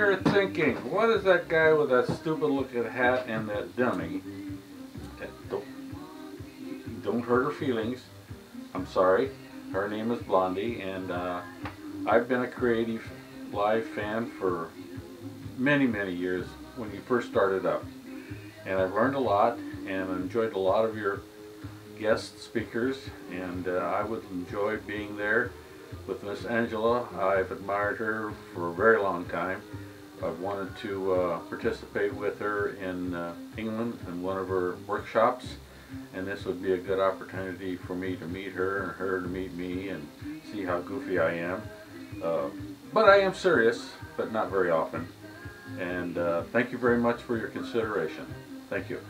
you're thinking, what is that guy with that stupid looking hat and that dummy? Don't, don't hurt her feelings. I'm sorry. Her name is Blondie, and uh, I've been a Creative Live fan for many, many years when you first started up. And I've learned a lot and enjoyed a lot of your guest speakers, and uh, I would enjoy being there with Miss Aniela. I've admired her for a very long time. I've wanted to uh, participate with her in uh, England in one of her workshops, and this would be a good opportunity for me to meet her and her to meet me and see how goofy I am. Uh, but I am serious, but not very often. And uh, thank you very much for your consideration. Thank you.